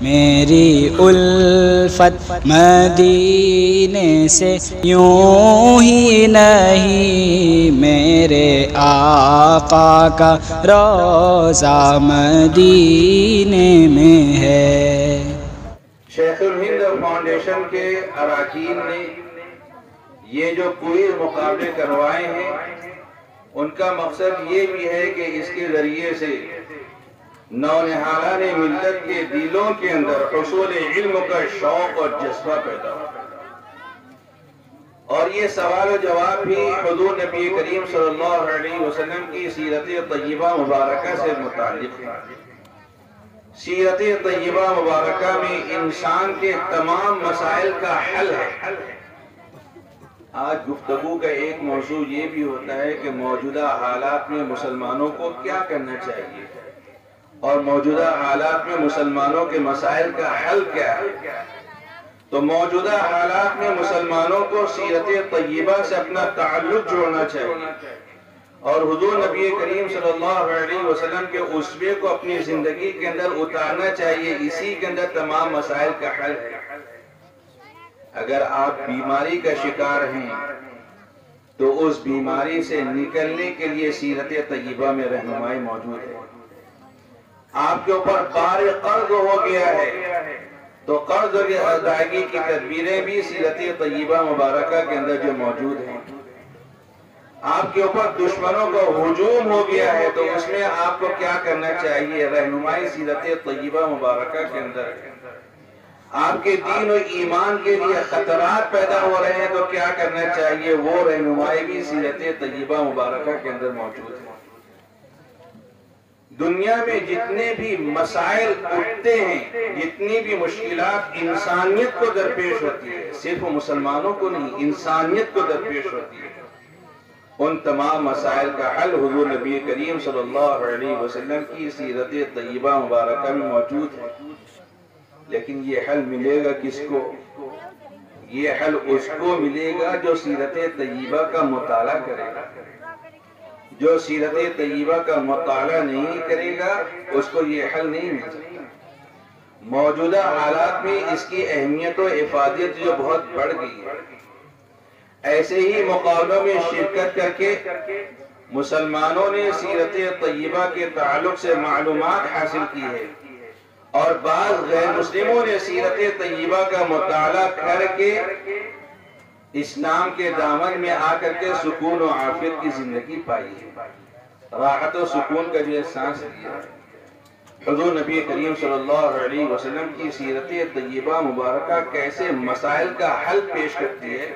میری الفت مدینے سے یوں ہی نہیں، میرے آقا کا روزہ مدینے میں ہے۔ شیخ الہند فاؤنڈیشن کے اراکین نے یہ جو کوئی مقابلے کروائے ہیں، ان کا مقصد یہ بھی ہے کہ اس کے ذریعے سے نونہالان ملت کے دلوں کے اندر حصول علم کا شوق اور جذبہ پیدا ہو اور یہ سوال و جواب بھی حضور نبی کریم صلی اللہ علیہ وسلم کی سیرت طیبہ مبارکہ سے متعلق ہے۔ سیرت طیبہ مبارکہ میں انسان کے تمام مسائل کا حل ہے۔ آج گفتگو کا ایک موضوع یہ بھی ہوتا ہے کہ موجودہ حالات میں مسلمانوں کو کیا کرنا چاہیے۔ اور موجودہ حالات میں مسلمانوں کے مسائل کا حل کیا ہے؟ تو موجودہ حالات میں مسلمانوں کو سیرت طیبہ سے اپنا تعلق جوڑنا چاہیے۔ اور حضور نبی کریم صلی اللہ علیہ وسلم کے عصبے کو اپنی زندگی کے اندر اتارنا چاہیے، اسی کے اندر تمام مسائل کا حل ہے۔ اگر آپ بیماری کا شکار ہیں، تو اس بیماری سے نکلنے کے لیے سیرت طیبہ میں رہنمائی موجود ہے۔ آپ کے اوپر بار قرض ہو گیا ہے۔ تو قرض کی ادائیگی کی تدبیریں بھی سیرت طیبہ مبارکہ کے اندر جو موجود ہیں۔ آپ کے اوپر دشمنوں کا ہجوم ہو گیا ہے، تو اس میں آپ کو کیا کرنا چاہیے؟ رہنمائی سیرت طیبہ مبارکہ کے اندر۔ آپ کے دین و ایمان کے لیے خطرات پیدا ہو رہے ہیں، تو کیا کرنا چاہیے؟ وہ رہنمائی بھی سیرت طیبہ مبارکہ کے اندر موجود ہے دنیا میں جتنے بھی مسائل اٹھتے ہیں، جتنی بھی مشکلات انسانیت کو درپیش ہوتی ہے، صرف مسلمانوں کو نہیں، انسانیت کو درپیش ہوتی ہے۔ ان تمام مسائل کا حل حضور نبی کریم صلی اللہ علیہ وسلم کی سیرت طیبہ مبارکہ میں موجود ہے۔ لیکن یہ حل ملے گا کس کو؟ یہ حل اس کو ملے گا جو سیرت طیبہ کا مطالعہ کرے گا۔ جو سیرت طیبہ کا مطالعہ نہیں کرے گا، اس کو یہ حل نہیں مل سکتا۔ موجودہ حالات میں اس کی اہمیت و افادیت جو بہت بڑھ گئی ہے۔ ایسے ہی مقابلوں میں شرکت کر کے مسلمانوں نے سیرت طیبہ کے تعلق سے معلومات حاصل کی ہے۔ اور بعض غیر مسلموں نے سیرت طیبہ کا مطالعہ کر کے اسلام کے دامن میں آ کر کے سکون و عافیت کی زندگی پائی ہے۔ راحت و سکون کا جو احساس لیا حضور نبی کریم صلی اللہ علیہ وسلم کی سیرت طیبہ مبارکہ کیسے مسائل کا حل پیش کرتی ہے،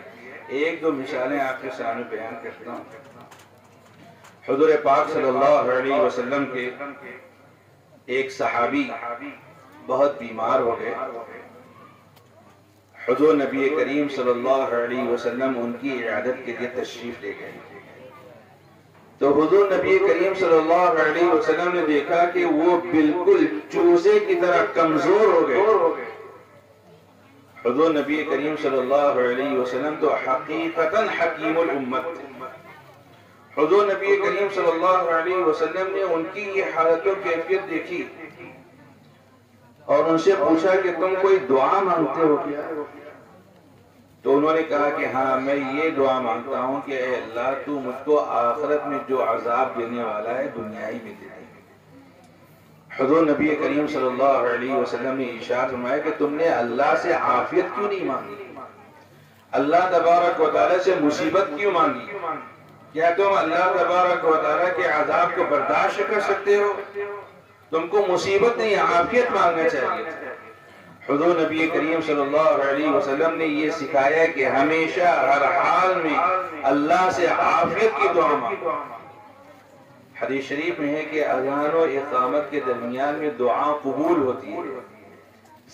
ایک دو مثالیں آپ کے سامنے بیان کرتا ہوں۔ حضور پاک صلی اللہ علیہ وسلم کے ایک صحابی بہت بیمار ہو گئے۔ حضور نبی کریم صلی اللہ علیہ وسلم ان کی عیادت کے لیے تشریف لے گئے۔ تو حضور نبی کریم صلی اللہ علیہ وسلم نے دیکھا کہ وہ بالکل چوزے کی طرح کمزور ہو گئے۔ حضور نبی کریم صلی اللہ علیہ وسلم تو حقیقتا حکیم الامت۔ حضور نبی کریم صلی اللہ علیہ وسلم نے ان کی یہ حالت و کیفیت دیکھی۔ اور ان سے پوچھا کہ تم کوئی دعا مانگتے ہو کیا؟ تو انہوں نے کہا کہ ہاں میں یہ دعا مانگتا ہوں کہ اے اللہ، تو مجھ کو آخرت میں جو عذاب دینے والا ہے دنیائی میں دے حضور نبی کریم صلی اللہ علیہ وسلم نے اشارت فرمایا کہ تم نے اللہ سے عافیت کیوں نہیں مانگی؟ اللہ تبارک و تعالی سے مصیبت کیوں مانگی؟ کیا تم اللہ تبارک و تعالی کے عذاب کو برداشت کر سکتے ہو؟ تم کو مصیبت نہیں، عافیت مانگنا چاہیے۔ حضور نبی کریم صلی اللہ علیہ وسلم نے یہ سکھایا کہ ہمیشہ ہر حال میں اللہ سے عافیت کی دعا مانگو حدیث شریف میں ہے کہ اذان و اقامت کے درمیان میں دعا قبول ہوتی ہے۔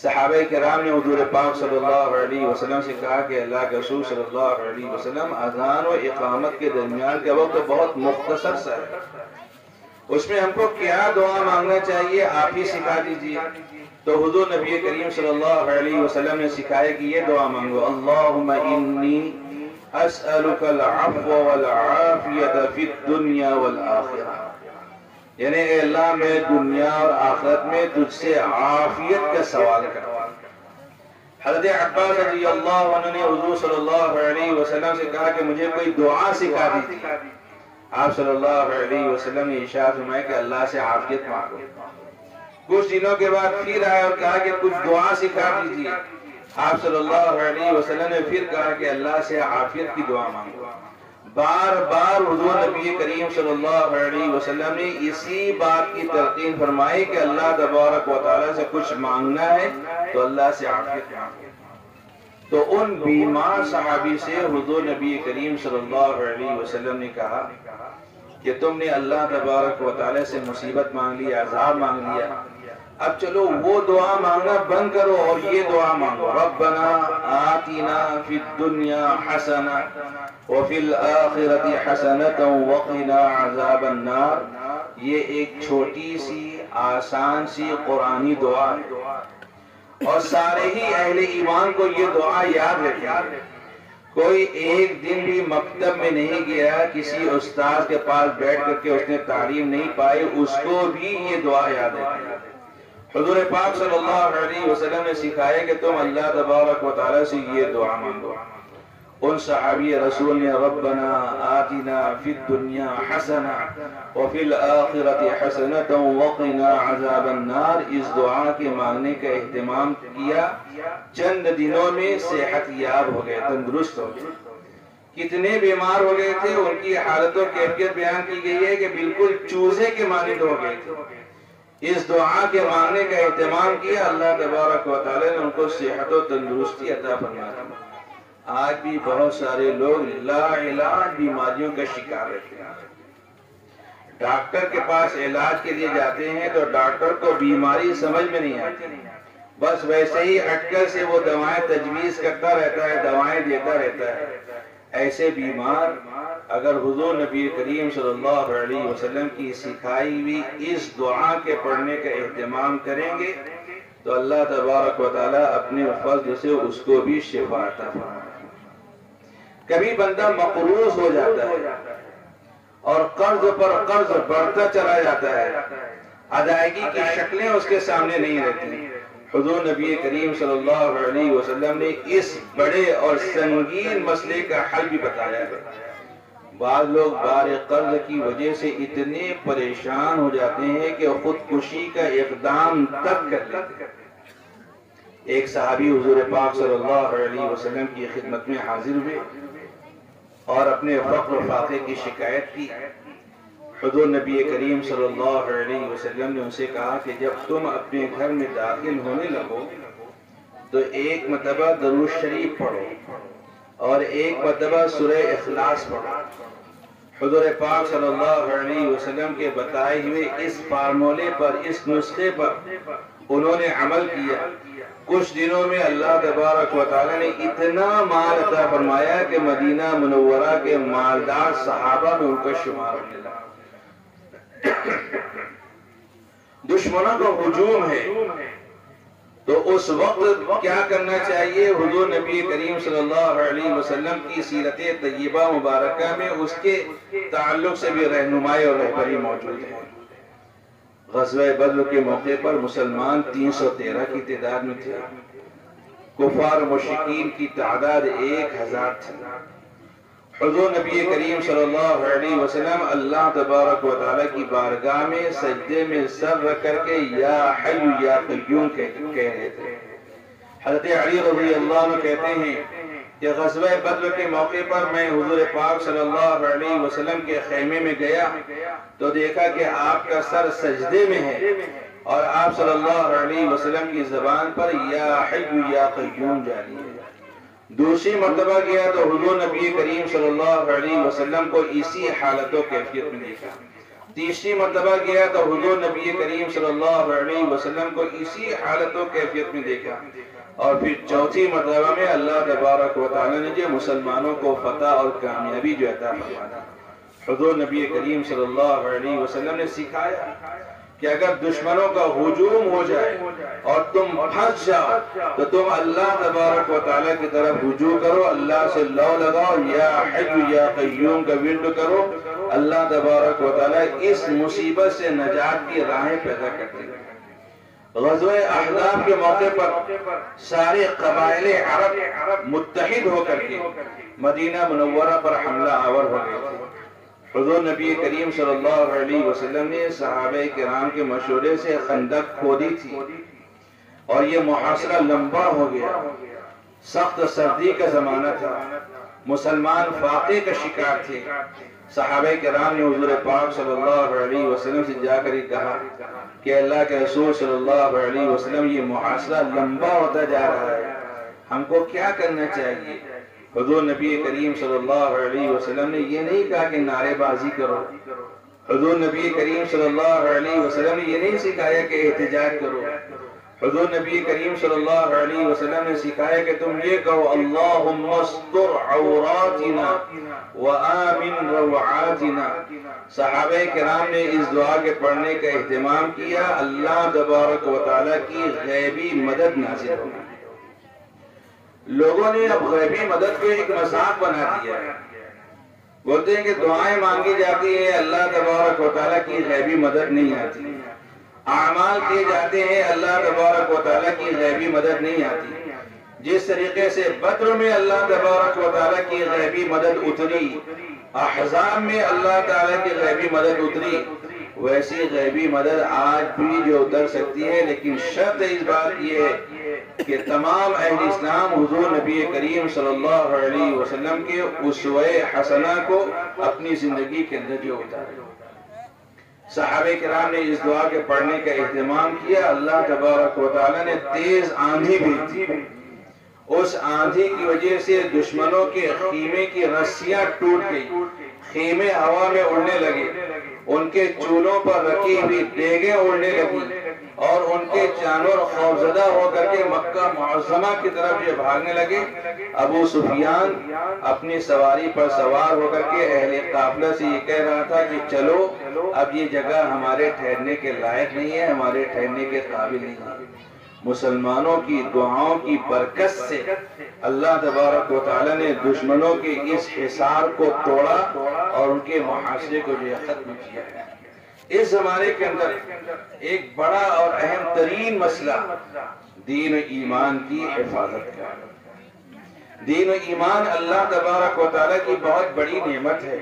صحابہ کرام نے حضور پاک صلی اللہ علیہ وسلم سے کہا کہ اللہ کے رسول صلی اللہ علیہ وسلم اذان و اقامت کے درمیان کا وقت بہت مختصر سا ہے۔ اس میں ہم کو کیا دعا مانگنا چاہیے؟ آپ ہی سکھا دیجیے۔ تو حضور نبی کریم صلی اللہ علیہ وسلم نے سکھایا کہ یہ دعا مانگو، اللہم انی اسألک العفو والعافیت فی الدنیا والآخرہ. یعنی اے اللہ، میں دنیا اور آخرت میں تجھ سے عافیت کا سوال کرتا حضرت عباس رضی اللہ عنہ نے حضور صلی اللہ علیہ وسلم سے کہا کہ مجھے کوئی دعا سکھا دی تھی آپ صلی اللہ علیہ وسلم نے اشارہ فرمایا کہ اللہ سے عافیت مانگو۔ کچھ دنوں کے بعد پھر آئے اور کہا کہ کچھ دعا سکھا دیجیے۔ آپ صلی اللہ علیہ وسلم نے پھر کہا کہ اللہ سے عافیت کی دعا مانگو۔ بار بار حضور نبی کریم صلی اللہ علیہ وسلم نے اسی بات کی ترقین فرمائی کہ اللہ تبارک و تعالیٰ سے کچھ مانگنا ہے تو اللہ سے عافیت مانگے تو ان بیمار صحابی سے حضور نبی کریم صلی اللہ علیہ وسلم نے کہا کہ تم نے اللہ تبارک و تعالیٰ سے مصیبت مانگ لی، عذاب مانگ لیا۔ اب چلو، وہ دعا مانگنا بند کرو اور یہ دعا مانگو۔ ربنا آتنا فی الدنیا حسنا وفی الآخرت حسنتا وقنا عذاب النار۔ یہ ایک چھوٹی سی، آسان سی قرآنی دعا ہے۔ اور سارے ہی اہل ایمان کو یہ دعا یاد رکھیں۔ کوئی ایک دن بھی مکتب میں نہیں گیا، کسی استاد کے پاس بیٹھ کر کے اس نے تعلیم نہیں پائی، اس کو بھی یہ دعا یاد ہے۔ حضور پاک صلی اللہ علیہ وسلم نے سکھایا کہ تم اللہ تبارک و تعالیٰ سے یہ دعا مانگو۔ ان صحابی رسول نے ربنا آتنا فی الدنیا حسنا وفی الآخرت حسنتا وقنا عذاب النار. اس دعا کے مانگنے کا اہتمام کیا. چند دنوں میں صحت یاب ہو گئے، تندرست ہو گئے۔ کتنے بیمار ہو گئے تھے، ان کی حالت و کیفیت بیان کی گئی ہے کہ بالکل چوزے کے مانند ہو گئے تھے۔ اس دعا کے مانگنے کا اہتمام کیا، اللہ تبارک و تعالی نے ان کو صحت و تندرستی عطا فرمایا آج بھی بہت سارے لوگ لا علاج بیماریوں کا شکار رہتے ہیں۔ ڈاکٹر کے پاس علاج کے لیے جاتے ہیں تو ڈاکٹر کو بیماری سمجھ میں نہیں آتی۔ بس ویسے ہی اٹکر سے وہ دوائیں تجویز کرتا رہتا ہے، دوائیں دیتا رہتا ہے۔ ایسے بیمار اگر حضور نبی کریم صلی اللہ علیہ وسلم کی سکھائی ہوئی اس دعا کے پڑھنے کا اہتمام کریں گے تو اللہ تبارک و تعالیٰ اپنے فضل سے اس کو بھی شفا عطا کبھی بندہ مقروض ہو جاتا ہے اور قرض پر قرض بڑھتا چلا جاتا ہے، ادائیگی کی شکلیں اس کے سامنے نہیں رہتی۔ حضور نبی کریم صلی اللہ علیہ وسلم نے اس بڑے اور سنگین مسئلے کا حل بھی بتایا ہے۔ بعض لوگ بار قرض کی وجہ سے اتنے پریشان ہو جاتے ہیں کہ خودکشی کا اقدام تک کر لیتے ایک صحابی حضور پاک صلی اللہ علیہ وسلم کی خدمت میں حاضر ہوئے۔ اور اپنے فقر و فاقے کی شکایت کی۔ حضور نبی کریم صلی اللہ علیہ وسلم نے ان سے کہا کہ جب تم اپنے گھر میں داخل ہونے لگو، تو ایک مرتبہ درود شریف پڑھو اور ایک مرتبہ سورہ اخلاص پڑھو۔ حضور پاک صلی اللہ علیہ وسلم کے بتائے ہوئے اس فارمولے پر، اس نسخے پر انہوں نے عمل کیا۔ کچھ دنوں میں اللہ تبارک و تعالی نے اتنا مال عطا فرمایا کہ مدینہ منورہ کے مالدار صحابہ میں ان کا شمار ہونے لگا دشمنوں کا ہجوم ہے۔ تو اس وقت کیا کرنا چاہیے؟ حضور نبی کریم صلی اللہ علیہ وسلم کی سیرت طیبہ مبارکہ میں اس کے تعلق سے بھی رہنمائی اور رہبری موجود ہے۔ غزوہ بدر کے موقع پر مسلمان تین سو تیرہ کی تعداد میں تھے۔ کفار مشکین کی تعداد ایک ہزار تھی۔ حضور نبی کریم صلی اللہ علیہ وسلم اللہ تبارک و تعالی کی بارگاہ میں سجدے میں سر رکھ کر کے یا حی یا قیوم کہہ رہے تھے۔ حضرت علی رضی اللہ عنہ کہتے ہیں کہ غزوہ بدر کے موقع پر میں حضور پاک صلی اللہ علیہ وسلم کے خیمے میں گیا تو دیکھا کہ آپ کا سر سجدے میں ہے اور آپ صلی اللہ علیہ وسلم کی زبان پر یا حی یا قیوم جاری ہے۔ دوسری مرتبہ گیا تو حضور نبی کریم صلی اللہ علیہ وسلم کو اسی حالت و کیفیت میں دیکھا۔ تیسری مرتبہ گیا تو حضور نبی کریم صلی اللہ علیہ وسلم کو اسی حالت و کیفیت میں دیکھا۔ اور پھر چوتھی مرتبہ میں اللہ تبارک و تعالی نے جو مسلمانوں کو فتح اور کامیابی جو عطا فرمایا حضور نبی کریم صلی اللہ علیہ وسلم نے سکھایا کہ اگر دشمنوں کا ہجوم ہو جائے اور تم پھنس جاؤ، تو تم اللہ تبارک و تعالیٰ کی طرف رجوع کرو، اللہ سے لو لگاؤ، یا حی یا قیوم کا ورد کرو۔ اللہ تبارک و تعالیٰ اس مصیبت سے نجات کی راہیں پیدا کرتے ہیں۔ غزوہ احزاب کے موقع پر سارے قبائل عرب متحد ہو کر کے مدینہ منورہ پر حملہ آور ہو گئے تھے۔ حضور نبی کریم صلی اللہ علیہ وسلم نے صحابہ کرام کے مشورے سے خندق کھودی تھی اور یہ محاصرہ لمبا ہو گیا۔ سخت سردی کا زمانہ تھا۔ مسلمان فاقے کا شکار تھے۔ صحابہ کرام نے حضور پاک صلی اللہ علیہ وسلم سے جا کر ہی کہا کہ اللہ کے رسول صلی اللہ علیہ وسلم، یہ محاصرہ لمبا ہوتا جا رہا ہے۔ ہم کو کیا کرنا چاہیے؟ حضور نبی کریم صلی اللہ علیہ وسلم نے یہ نہیں کہا کہ نعرے بازی کرو۔ حضور نبی کریم صلی اللہ علیہ وسلم نے یہ نہیں سکھایا کہ احتجاج کرو۔ حضور نبی کریم صلی اللہ علیہ وسلم نے سکھایا کہ تم یہ کہو، اللہم استر عوراتنا وآمن روعاتنا. صحابہ کرام نے اس دعا کے پڑھنے کا اہتمام کیا، اللہ تبارک و تعالیٰ کی غیبی مدد نازل ہوگی لوگوں نے اب غیبی مدد کو ایک مذاق بنا دیا۔ ہے بولتے ہیں کہ دعائیں مانگی جاتی ہیں، اللہ تبارک و تعالیٰ کی غیبی مدد نہیں آتی۔ اعمال کیے جاتے ہیں، اللہ تبارک و تعالیٰ کی غیبی مدد نہیں آتی۔ جس طریقے سے بدر میں اللہ تبارک و تعالیٰ کی غیبی مدد اتری، احزاب میں اللہ تعالیٰ کی غیبی مدد اتری، ویسی غیبی مدد آج بھی جو اتر سکتی ہے، لیکن شرط اس بات یہ ہے کہ تمام اہل اسلام حضور نبی کریم صلی اللہ علیہ وسلم کے اسوہ حسنہ کو اپنی زندگی کے اندر جو اتارے۔ صحابہ کرام نے اس دعا کے پڑھنے کا اہتمام کیا۔ اللہ تبارک و تعالی نے تیز آندھی بھیجی اس آندھی کی وجہ سے دشمنوں کے خیمے کی رسیاں ٹوٹ گئی خیمے ہوا میں اڑنے لگے۔ ان کے چولوں پر رکھی ہوئی دیگیں اڑنے لگی اور ان کے جانور خوفزدہ ہو کر کے مکہ معظمہ کی طرف یہ بھاگنے لگے۔ ابو سفیان اپنی سواری پر سوار ہو کر کے اہل قافلہ سے یہ کہہ رہا تھا کہ چلو، اب یہ جگہ ہمارے ٹھہرنے کے لائق نہیں ہے، ہمارے ٹھہرنے کے قابل نہیں ہے۔ مسلمانوں کی دعاؤں کی برکت سے اللہ تبارک و تعالی نے دشمنوں کے اس حصار کو توڑا اور ان کے محاصرے کو جو ختم کیا ہے۔ اس زمانے کے اندر ایک بڑا اور اہم ترین مسئلہ دین و ایمان کی حفاظت کا۔ دین و ایمان اللہ تبارک و تعالی کی بہت بڑی نعمت ہے۔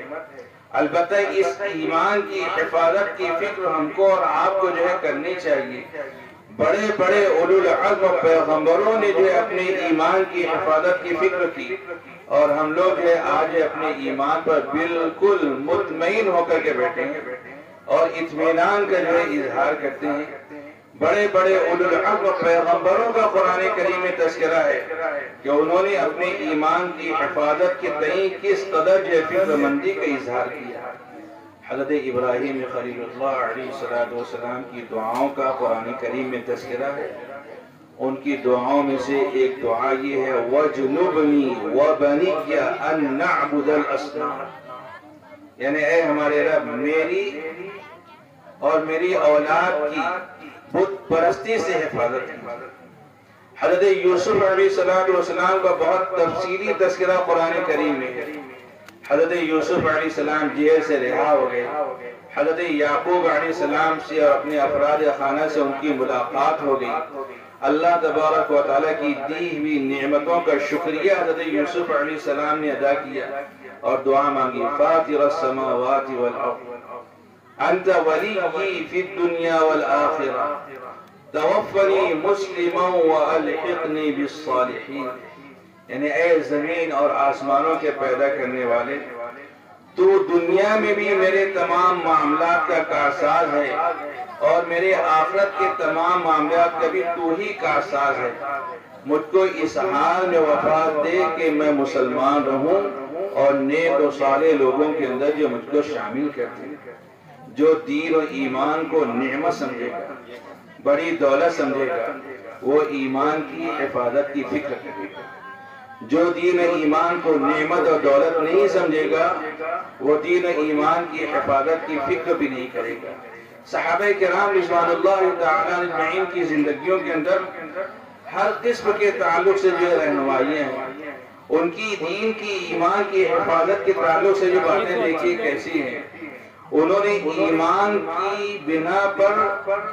البتہ اس ایمان کی حفاظت کی فکر ہم کو اور آپ کو جو ہے کرنی چاہیے۔ بڑے بڑے اولو العظم پیغمبروں نے جو اپنے ایمان کی حفاظت کی فکر کی اور ہم لوگ جو آج اپنے ایمان پر بالکل مطمئن ہو کر کے بیٹھے ہیں اور اطمینان کا جو ہے اظہار کرتے ہیں۔ بڑے بڑے اولو العظم پیغمبروں کا قرآن کریم میں تذکرہ ہے کہ انہوں نے اپنے ایمان کی حفاظت کے تئیں کس قدر جو فکر مندی کا اظہار کیا۔ حضرت ابراہیم خلیل اللہ علیہ السلام کی دعاؤں کا قرآن کریم میں تذکرہ ہے۔ ان کی دعاؤں میں سے ایک دعا یہ ہے وَجْنُبْنِي وَبَنِيَّ أَن نَعْبُدَ الْأَصْنَامِ یعنی اے ہمارے رب، میری اور میری اولاد کی بت پرستی سے حفاظت کی۔ حضرت یوسف علیہ السلام کا بہت تفصیلی تذکرہ قرآن کریم میں ہے۔ حضرت یوسف علیہ السلام جیل سے رہا ہو گئے۔ حضرت یعقوب علیہ السلام سے اور اپنے افراد خانہ سے ان کی ملاقات ہو گئی۔ اللہ تبارک و تعالیٰ کی دی ہوئی نعمتوں کا شکریہ حضرت یوسف علیہ السلام نے ادا کیا اور دعا مانگی۔ فاطر السماوات والارض۔ انت ولی فی الدنیا والآخرہ۔ توفنی مسلما والحقنی بالصالحین۔ یعنی اے زمین اور آسمانوں کے پیدا کرنے والے، تو دنیا میں بھی میرے تمام معاملات کا کارساز ہے اور میرے آخرت کے تمام معاملات کا بھی تو ہی کارساز ہے۔ مجھ کو اس حال میں وفات دے کہ میں مسلمان رہوں اور نیک و صالح لوگوں کے اندر جو مجھ کو شامل کرتے ہیں، جو دین و ایمان کو نعمت سمجھے گا، بڑی دولت سمجھے گا، وہ ایمان کی حفاظت کی فکر کرے گا۔ جو دین ایمان کو نعمت اور دولت نہیں سمجھے گا، وہ دین ایمان کی حفاظت کی فکر بھی نہیں کرے گا۔ صحابہ کرام رضوان اللہ تعالیٰ کی زندگیوں کے اندر ہر قسم کے تعلق سے جو رہنمائیاں ہیں، ان کی دین کی، ایمان کی حفاظت کے تعلق سے جو باتیں دیکھی، کیسی ہیں؟ انہوں نے ایمان کی بنا پر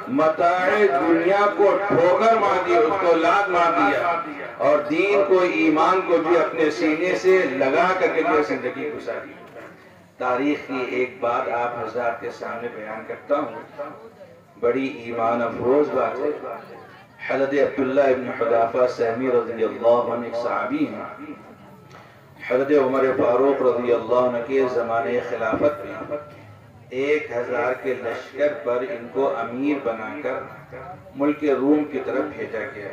متاع دنیا کو ٹھوکر مار دیا اس کو لاد مار دیا۔ اور دین کو، ایمان کو بھی اپنے سینے سے لگا کر کے جو زندگی گزاری۔ تاریخ کی ایک بات آپ حضرات کے سامنے بیان کرتا ہوں۔ بڑی ایمان افروز بات ہے۔ حضرت عبداللہ ابن حدافہ سہمی رضی اللہ عنہ ایک صحابی ہیں۔ حضرت عمر فاروق رضی اللہ عنہ کے زمانے خلافت میں ایک ہزار کے لشکر پر ان کو امیر بنا کر ملک روم کی طرف بھیجا گیا۔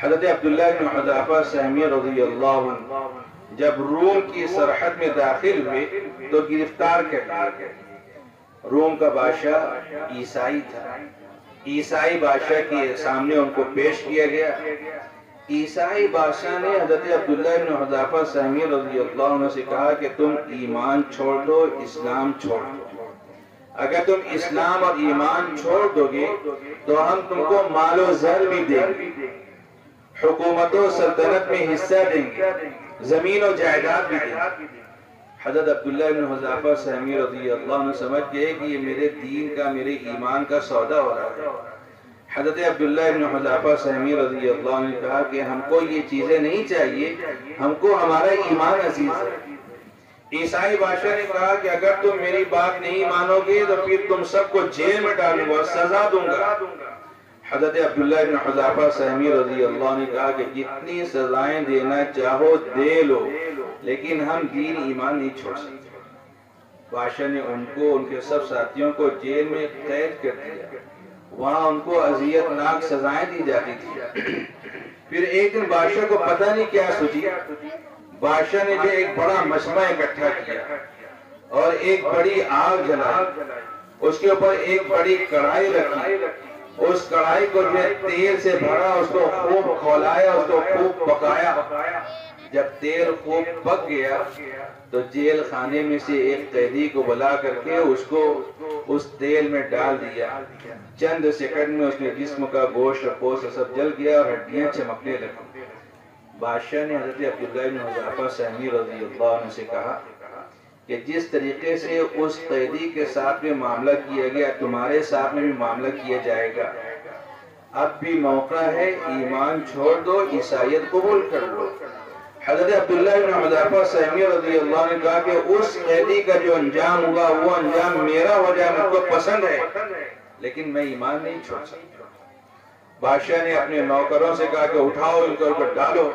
حضرت عبداللہ بن حضافہ سہمی رضی اللہ عنہ جب روم کی سرحد میں داخل ہوئے تو گرفتار کر لیا۔ روم کا بادشاہ عیسائی تھا۔ عیسائی بادشاہ کے سامنے ان کو پیش کیا گیا۔ عیسائی بادشاہ نے حضرت عبداللہ بن حضافہ سہمی رضی اللہ عنہ سے کہا کہ تم ایمان چھوڑ دو، اسلام چھوڑ دو۔ اگر تم اسلام اور ایمان چھوڑ دو گے، تو ہم تم کو مال و زر بھی دیں گے۔ حکومت و سلطنت میں حصہ دیں گے۔ زمین و جائیداد بھی دیں گے۔ حضرت عبداللہ بن حضافہ سہمی رضی اللہ عنہ سمجھ گئے کہ یہ میرے دین کا، میرے ایمان کا سودا ہو رہا ہے۔ حضرت عبداللہ بن حضافہ سہمی رضی اللہ عنہ نے کہا کہ ہم کو یہ چیزیں نہیں چاہیے، ہم کو ہمارا ایمان عزیز ہے۔ عیسائی بادشاہ نے کہا کہ اگر تم میری بات نہیں مانو گے تو پھر تم سب کو جیل میں ڈالوں گا، سزا دوں گا۔ حضرت عبداللہ بن حضافہ سہمی رضی اللہ عنہ نے کہا کہ جتنی سزائیں دینا چاہو دے لو، لیکن ہم دین ایمان نہیں چھوڑ سکتے۔ بادشاہ نے ان کو، ان کے سب ساتھیوں کو جیل میں قید کر دیا۔ وہاں ان کو عذیت ناک سزائیں دی جاتی تھی۔ پھر ایک دن بادشاہ کو پتہ نہیں کیا سوچی۔ بادشاہ نے جو ایک بڑا مجمع اکٹھا کیا اور ایک بڑی آگ جلائی۔ اس کے اوپر ایک بڑی کڑھائی رکھی۔ اس کڑھائی کو جو تیل سے بھرا، اس کو خوب کھولایا، اس کو خوب پکایا۔ جب تیل خوب پک گیا تو جیل خانے میں سے ایک قیدی کو بلا کر کے اس کو اس تیل میں ڈال دیا۔ چند سیکنڈ میں اس کے جسم کا گوشت اور پوست سب جل گیا اور ہڈیاں چمکنے لگی بادشاہ نے حضرت عبداللہ بن حضافہ سہمی رضی اللہ عنہ سے کہا کہ جس طریقے سے اس قیدی کے ساتھ میں معاملہ کیا گیا، تمہارے ساتھ میں بھی معاملہ کیا جائے گا۔ اب بھی موقع ہے، ایمان چھوڑ دو، عیسائیت قبول کر لو۔ حضرت عبداللہ بن حضافہ سہمی رضی اللہ نے کہا کہ اس قیدی کا جو انجام ہوگا وہ انجام میرا ہو جائے مجھ کو پسند ہے، لیکن میں ایمان نہیں چھوڑ سکتا۔ بادشاہ نے اپنے نوکروں سے کہا کہ اٹھاؤ ان کو ڈالو۔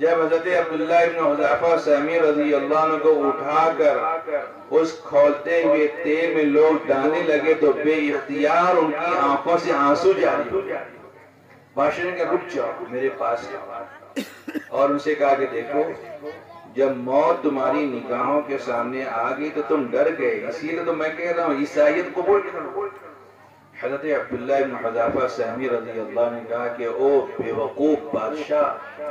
جب حضرت عبداللہ ابن حضافہ سہمی رضی اللہ عنہ کو اٹھا کر اس کھولتے ہوئے تیل میں لوگ ڈالنے لگے تو بے اختیار ان کی آنکھوں سے آنسو جاری ہو بادشاہ نے کہا، رک جاؤ، میرے پاس آواز اور ان سے کہا کہ دیکھو، جب موت تمہاری نگاہوں کے سامنے آ گئی تو تم ڈر گئے اسی لیے تو میں کہہ رہا ہوں، عیسائیت قبول کرو حضرت عبداللہ بن حضافہ سہمی رضی اللہ نے کہا کہ او بے وقوف بادشاہ،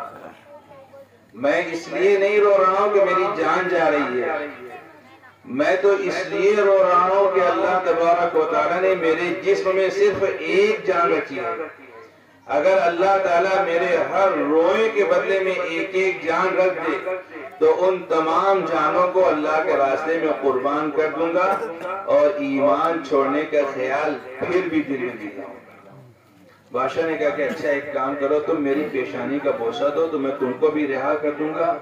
میں اس لیے نہیں رو رہا ہوں کہ میری جان جا رہی ہے۔ میں تو اس لیے رو رہا ہوں کہ اللہ تبارک و تعالیٰ نے میرے جسم میں صرف ایک جان رکھی ہے۔ اگر اللہ تعالیٰ میرے ہر روئے کے بدلے میں ایک ایک جان رکھ دے، تو ان تمام جانوں کو اللہ کے راستے میں قربان کر دوں گا اور ایمان چھوڑنے کا خیال پھر بھی دل میں نہیں گا۔ بادشاہ نے کہا کہ اچھا ایک کام کرو، تم میری پیشانی کا بوسہ دو، تو میں تم کو بھی رہا کر دوں گا،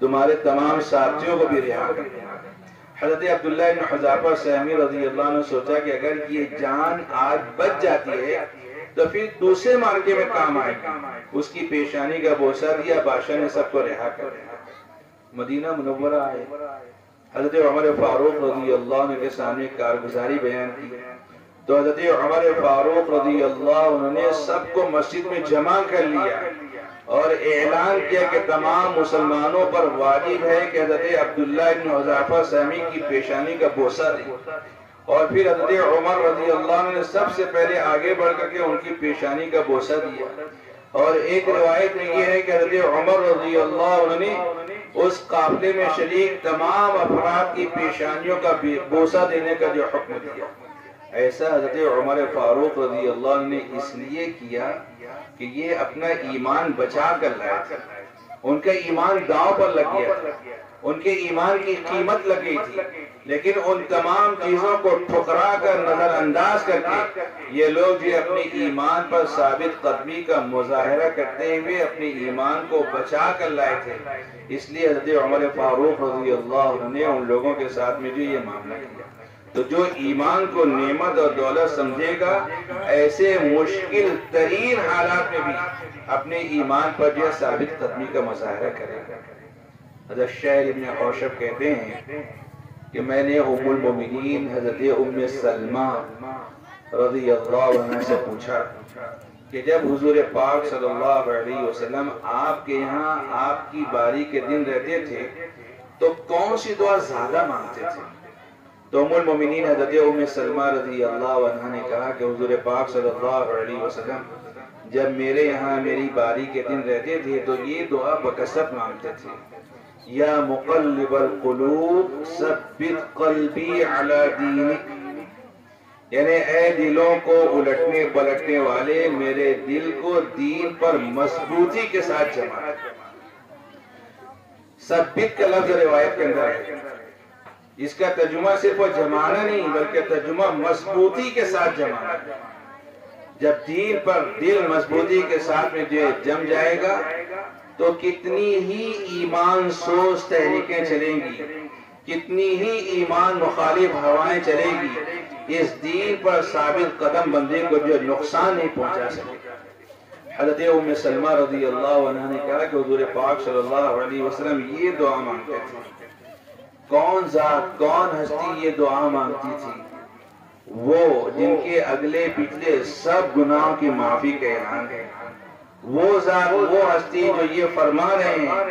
تمہارے تمام ساتھیوں کو بھی رہا کر دوں گا۔ حضرت عبداللہ بن حضافہ سہمی رضی اللہ عنہ سوچا کہ اگر یہ جان آج بچ جاتی ہے تو پھر دوسرے مارکے میں کام آئے۔ اس کی پیشانی کا بوسہ دیا بادشاہ نے سب کو رہا کر مدینہ منورہ آئے۔ حضرت عمر فاروق رضی اللہ عنہ کے سامنے کارگزاری بیان کی۔ تو حضرت عمر فاروق رضی اللہ عنہ نے سب کو مسجد میں جمع کر لیا اور اعلان کیا کہ تمام مسلمانوں پر واجب ہے کہ حضرت عبداللہ بن حضافہ سہمی کی پیشانی کا بوسہ دیں اور پھر حضرت عمر رضی اللہ عنہ نے سب سے پہلے آگے بڑھ کر کے ان کی پیشانی کا بوسہ دیا۔ اور ایک روایت میں یہ ہے کہ حضرت عمر رضی اللہ عنہ نے اس قافلے میں شریک تمام افراد کی پیشانیوں کا بوسہ دینے کا جو حکم دیا۔ ایسا حضرت عمر فاروق رضی اللہ عنہ نے اس لیے کیا کہ یہ اپنا ایمان بچا کر لائے ان کا ایمان داؤ پر لگ گیا۔ تھا ان کے ایمان کی قیمت لگ گئی تھی۔ لیکن ان تمام چیزوں کو ٹھکرا کر نظر انداز کر کے یہ لوگ جو اپنے ایمان پر ثابت قدمی کا مظاہرہ کرتے ہوئے اپنے ایمان کو بچا کر لائے تھے۔ اس لیے حضرت عمر فاروق رضی اللہ عنہ نے ان لوگوں کے ساتھ میں جو یہ معاملہ کیا۔ تو جو ایمان کو نعمت اور دولت سمجھے گا ایسے مشکل ترین حالات میں بھی اپنے ایمان پر جو ثابت قدمی کا مظاہرہ کرے گا۔ حضرت شہر ابن خوشب کہتے ہیں کہ میں نے ام المومنین حضرت ام سلمہ رضی اللہ عنہ سے پوچھا کہ جب حضور پاک صلی اللہ علیہ وسلم آپ کے یہاں آپ کی باری کے دن رہتے تھے تو کون سی دعا زیادہ مانگتے تھے؟ تو ام المومنین حضرت ام سلمہ رضی اللہ عنہ نے کہا کہ حضور پاک صلی اللہ علیہ وسلم جب میرے یہاں میری باری کے دن رہتے تھے تو یہ دعا بکثرت مانگتے تھے۔ یا مقلب القلوب ثبت قلبی علی دینک۔ یعنی اے دلوں کو الٹنے پلٹنے والے، میرے دل کو دین پر مضبوطی کے ساتھ جمع ثبت کا لفظ روایت کے اندر ہے۔ اس کا ترجمہ صرف جمانا نہیں، بلکہ ترجمہ مضبوطی کے ساتھ جمانا۔ جب دین پر دل مضبوطی کے ساتھ میں جو جم جائے گا، تو کتنی ہی ایمان سوز تحریکیں چلیں گی، کتنی ہی ایمان مخالف ہوائیں چلے گی، اس دین پر ثابت قدم بندے کو جو نقصان نہیں پہنچا سکے۔ حضرت ام سلمہ رضی اللہ عنہ نے کہا کہ حضور پاک صلی اللہ علیہ وسلم یہ دعا مانگتے تھے۔ کون ذات، کون ہستی یہ دعا مانگتی تھی؟ وہ جن کے اگلے پچھلے سب گناہوں کی معافی کا اعلان ہے۔ وہ ذات، وہ ہستی جو یہ فرما رہے ہیں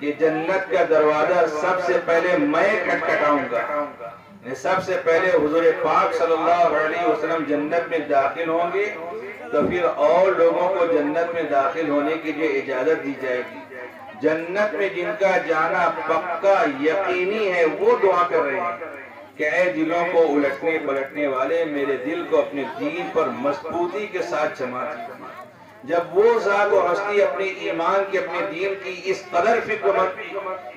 کہ جنت کا دروازہ سب سے پہلے میں کھٹکھٹاؤں گا۔ یعنی سب سے پہلے حضور پاک صلی اللہ علیہ وسلم جنت میں داخل ہوں گے تو پھر اور لوگوں کو جنت میں داخل ہونے کی جو اجازت دی جائے گی۔ جنت میں جن کا جانا پکا یقینی ہے، وہ دعا کر رہے ہیں۔ کہ اے دلوں کو الٹنے پلٹنے والے میرے دل کو اپنے دین پر مضبوطی کے ساتھ جمع جب وہ ذات و ہستی اپنے ایمان کی اپنے دین کی اس قدر فکر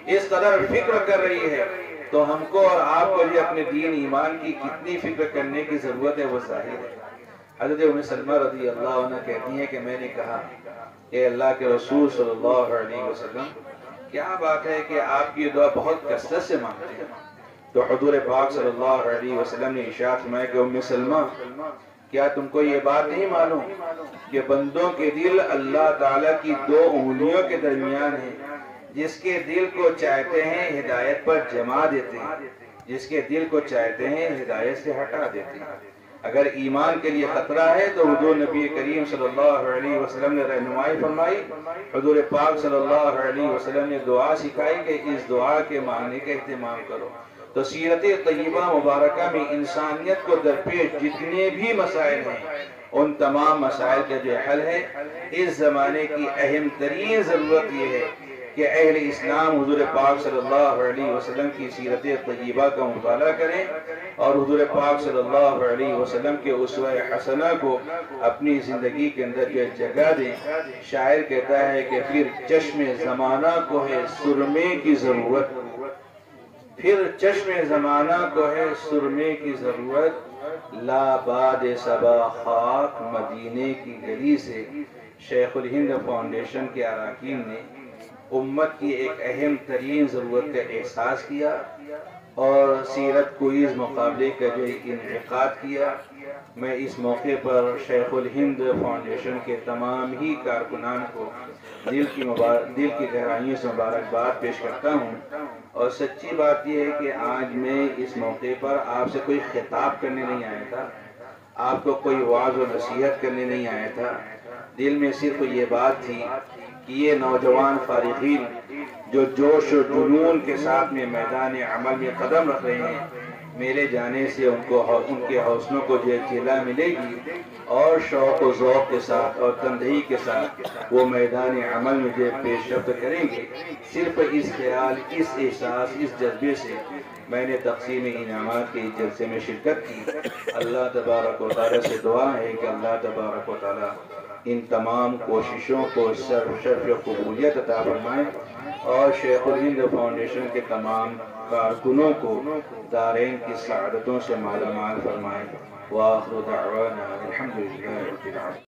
اس قدر فکر کر رہی ہے، تو ہم کو اور آپ کو بھی اپنے دین، ایمان کی کتنی فکر کرنے کی ضرورت ہے، وہ ظاہر ہے۔ حضرت ام سلمہ رضی اللہ عنہ کہتی ہیں کہ میں نے کہا کہ اللہ کے رسول صلی اللہ علیہ وسلم، کیا بات ہے کہ آپ کی دعا بہت کثرت سے مانگتے ہیں؟ تو حضور پاک صلی اللہ علیہ وسلم نے اشارت فرمایا کہ ام سلمہ، کیا تم کو یہ بات نہیں معلوم کہ بندوں کے دل اللہ تعالیٰ کی دو انگلیوں کے درمیان ہیں، جس کے دل کو چاہتے ہیں ہدایت پر جما دیتے ہیں، جس کے دل کو چاہتے ہیں ہدایت سے ہٹا دیتے ہیں۔ اگر ایمان کے لیے خطرہ ہے تو حضور نبی کریم صلی اللہ علیہ وسلم نے رہنمائی فرمائی۔ حضور پاک صلی اللہ علیہ وسلم نے دعا سکھائی کہ اس دعا کے معنی کا اہتمام کرو۔ تو سیرت طیبہ مبارکہ میں انسانیت کو درپیش جتنے بھی مسائل ہیں، ان تمام مسائل کا جو حل ہے اس زمانے کی اہم ترین ضرورت یہ ہے کہ اہل اسلام حضور پاک صلی اللہ علیہ وسلم کی سیرت طیبہ کا مطالعہ کریں اور حضور پاک صلی اللہ علیہ وسلم کے اسوہ حسنہ کو اپنی زندگی کے اندر جو جگہ دیں۔ شاعر کہتا ہے کہ پھر چشم زمانہ کو ہے، سرمے کی ضرورت۔ پھر چشم زمانہ کو ہے سرمے کی ضرورت، لا باد سبا خاک مدینے کی گلی سے۔ شیخ الہند فاؤنڈیشن کے اراکین نے امت کی ایک اہم ترین ضرورت کا احساس کیا اور سیرت کوئز مقابلے کا جو انعقاد کیا۔ میں اس موقع پر شیخ الہند فاؤنڈیشن کے تمام ہی کارکنان کو دل کی مبارک دل کی گہرائیوں سے مبارکباد پیش کرتا ہوں اور سچی بات یہ ہے کہ آج میں اس موقع پر آپ سے کوئی خطاب کرنے نہیں آیا تھا، آپ کو کوئی واض و نصیحت کرنے نہیں آیا تھا۔ دل میں صرف یہ بات تھی کہ یہ نوجوان فارغین جو جوش و جنون کے ساتھ میں میدان عمل میں قدم رکھ رہے ہیں میرے جانے سے ان کو ان کے حوصلوں کو جو اطلاع ملے گی اور شوق و ذوق کے ساتھ اور تندہی کے ساتھ وہ میدان عمل میں جو پیش رفت کریں گے۔ صرف اس خیال، اس احساس، اس جذبے سے میں نے تقسیم انعامات کے جلسے میں شرکت کی۔ اللہ تبارک و تعالیٰ سے دعا ہے کہ اللہ تبارک و تعالیٰ ان تمام کوششوں کو شرف شرف قبولیت عطا فرمائے اور شیخ الہند فاؤنڈیشن کے تمام کارکنوں کو دارین کی سعادتوں سے مالا مال فرمائے۔ وآخر دعوانا الحمدللہ